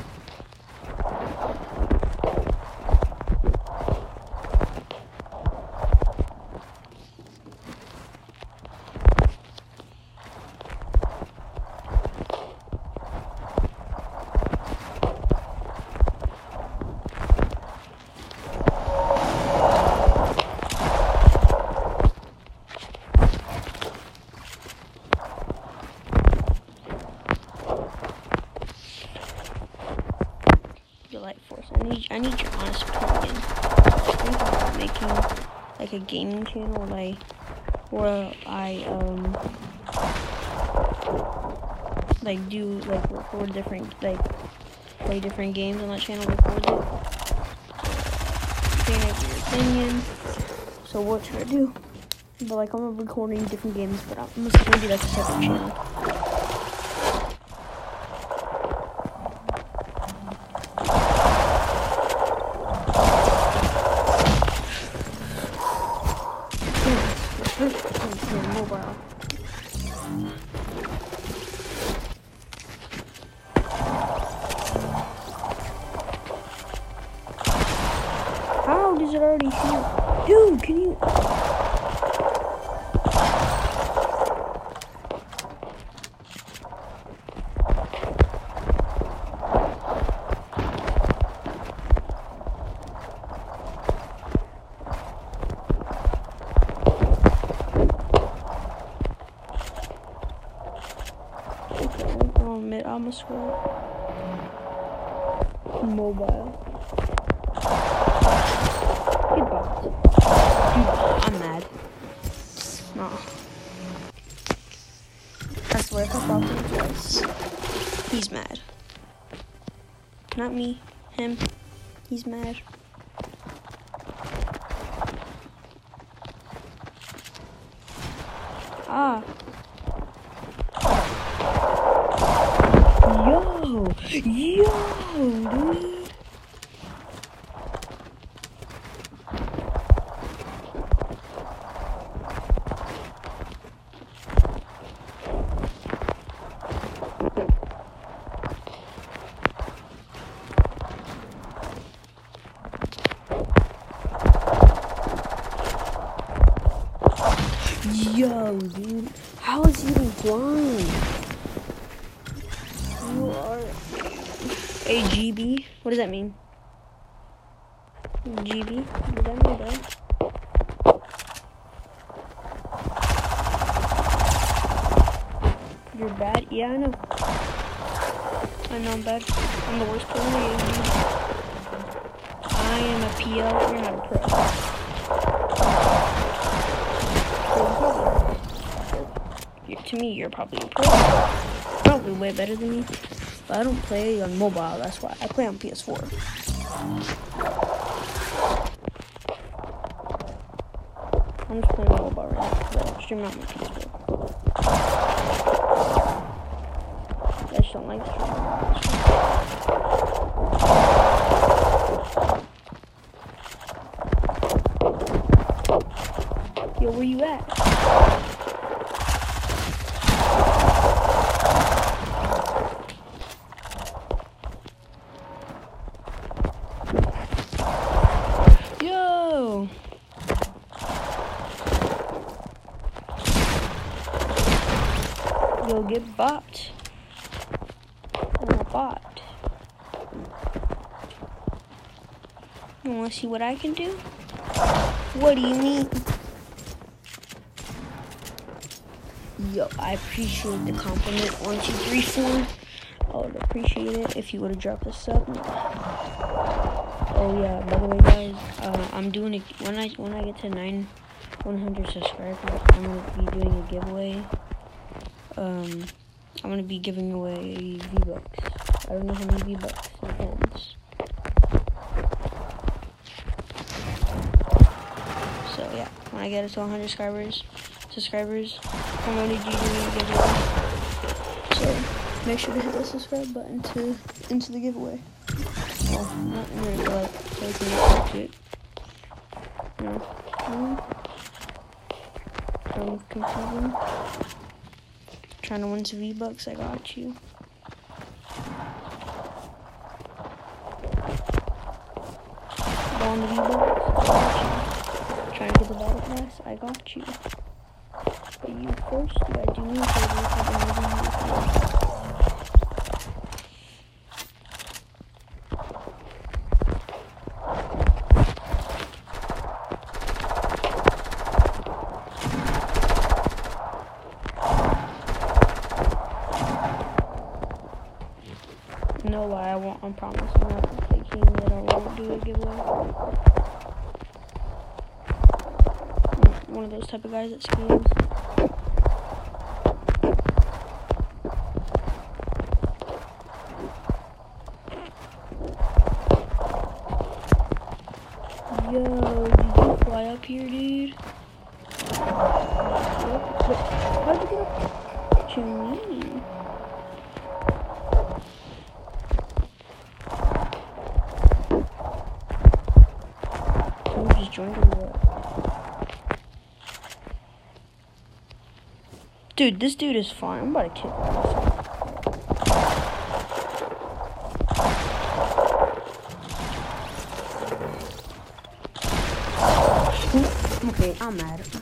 Yo, Light Force, I need I need your honest opinion. I think about making like a gaming channel where I where I um like do like record different like play different games on that channel, record it. Your opinion. So what should I do? But like I'm recording different games, but I'm just gonna do like a separate channel. Me, him. He's mad. Ah. Yo! Yo, dude! Yo, dude. How is he even blind? You are a GB. What does that mean? GB. What does that mean, bro? You're bad. Yeah, I know. I know I'm bad. I'm the worst player in the game. I am a PL. You're not a pro. To me, you're probably a pro. Probably way better than me. But I don't play on mobile, that's why. I play on PS4. I'm just playing mobile right now because I stream on my PS4. I just don't like streaming on my PS4. Yo, where you at? Yo! Get. I'm a bot. You wanna see what I can do? What do you mean? Yo, I appreciate the compliment. One, two, three, four. I would appreciate it if you would have dropped a sub. Oh yeah, by the way, guys, uh, I'm doing it when I when I get to nine, 100 subscribers. I'm gonna be doing a giveaway. Um, I'm gonna be giving away V Bucks. I don't know how many V Bucks depends. So yeah, when I get it to 100 subscribers, subscribers, I'm gonna be doing a giveaway. So make sure to hit the subscribe button to into the giveaway. Well, not really, but so you um, can watch it. No. I'm confusing. Trying to win some V-Bucks, I got you. To V-Bucks, I. Trying to get the battle pass, I got you. But you first, you gotta do me a favor if of those type of guys that schemes. Yo, did you fly up here, dude? Dude, this dude is fine. I'm about to kill him. Okay, I'm mad.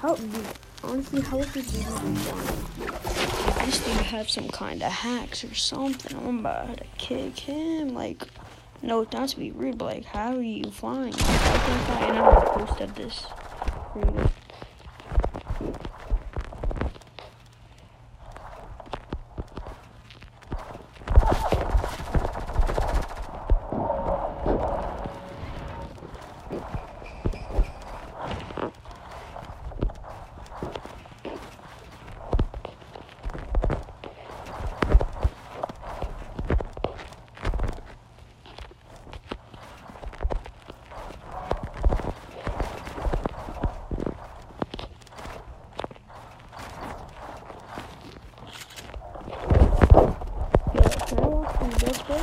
How, honestly, how is this even flying? This dude have some kind of hacks or something. I'm about to kick him. Like, no, not to be rude, but like, how are you flying? I can fly, and I'm gonna post at this. Here you go. Yo, can I walk through this way?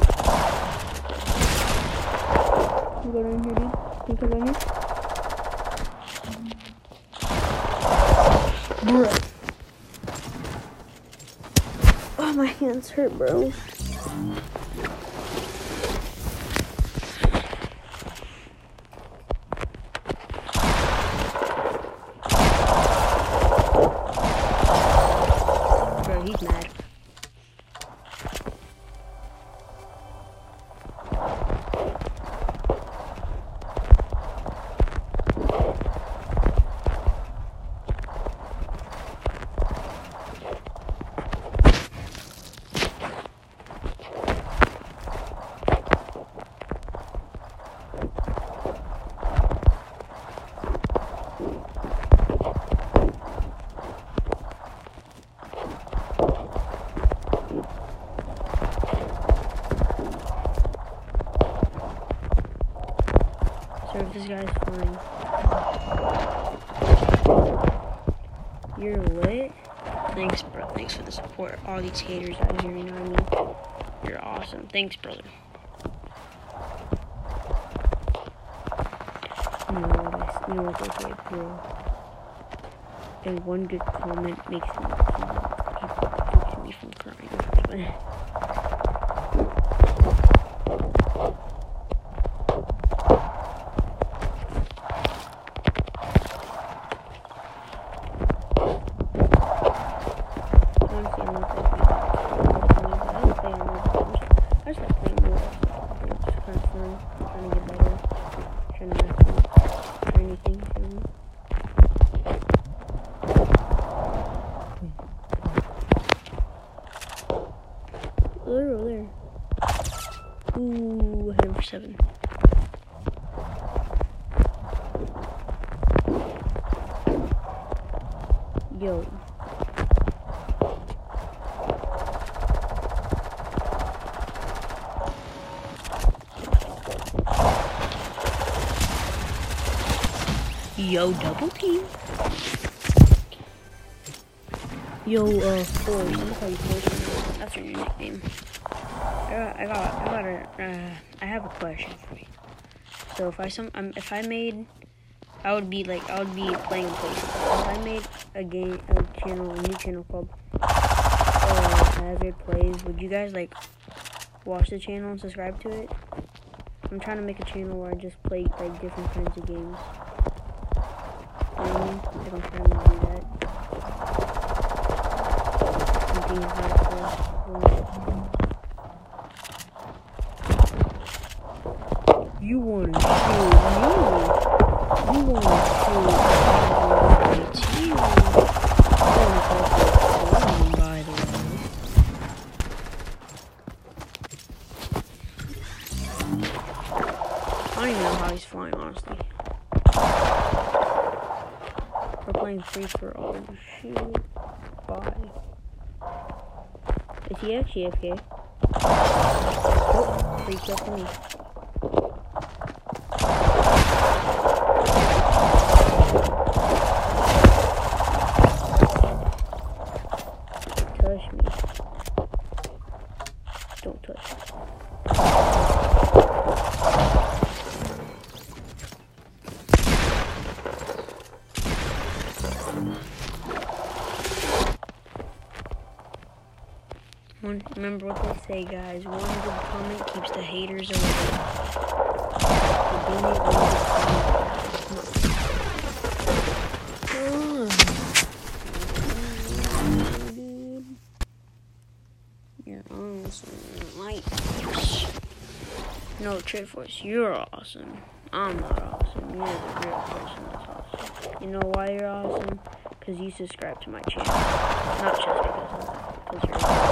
You go down here, dude. Can you come down here? Bruh. Oh, my hands hurt, bro. Bro, he's mad. So if this guy's. You're lit? Thanks, bro. Thanks for the support. All these haters out here, you know what I mean? You're awesome. Thanks, brother. You know what, I, you know what bro. And one good comment makes me keeps me from crying. Honestly, I'm not that good at it. I play on mobile games. I just like playing more. It's just kind of fun. Trying to get better. Trying to master trying new things, you know? Oh, there, oh, there. Ooh, I hit him for seven. Yo. Yo, double team. Yo, uh, Force. Gonna call you. That's your new nickname. I got, I got, I got a, uh, I have a question for you. So if I some, um, if I made, I would be like, I would be playing place. If I made a game, a channel, a new channel called uh, Hazzard Plays, would you guys like watch the channel and subscribe to it? I'm trying to make a channel where I just play like different kinds of games. To do that. Is he actually AFK? Oh, free kill for me. Touch me. Don't touch me. One, remember what they say, guys. One good comment keeps the haters away. You're awesome. No, Trade Force, you're awesome. I'm not awesome. You're the real person that's awesome. You know why you're awesome? Because you subscribe to my channel. Not just because of that. Because you're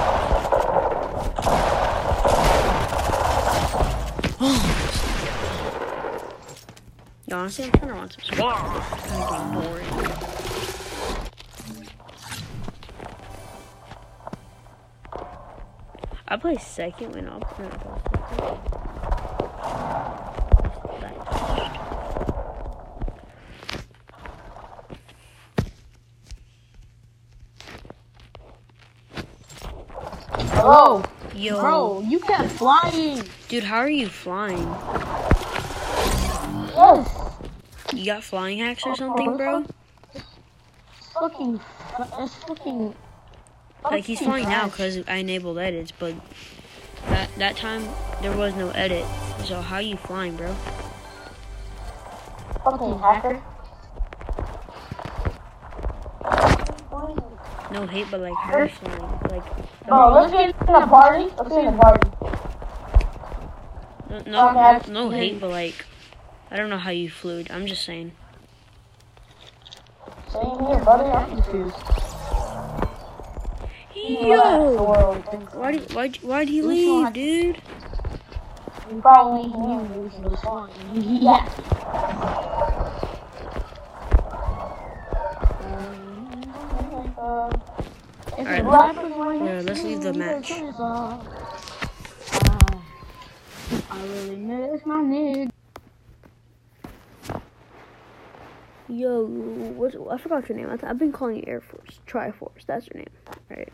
Yeah, honestly, I'm trying to run some squad. It's kind of getting boring. I play second when I'm playing second. Hello, Yo, bro. You kept flying. dude, how are you flying? Yes. You got flying hacks or something, bro? It's fucking. It's fucking. Like he's flying now because I enabled edits, but that that time there was no edit. So how you flying, bro? Fucking hacker. No hate, but like how you flying? Like Oh, Bro, let's get in a party. Let's get in a party. no no, no hate, but like I don't know how you flew. I'm just saying. Same here, buddy. I'm confused. Yo, why did why why would he leave, dude? You probably knew he was. Yeah. If Alright, the rappers wanna yeah, let's leave the match. turn this off. Uh, I really miss my nigga. Yo, what? I forgot your name. I th- I've been calling you Air Force, Triforce. That's your name, right?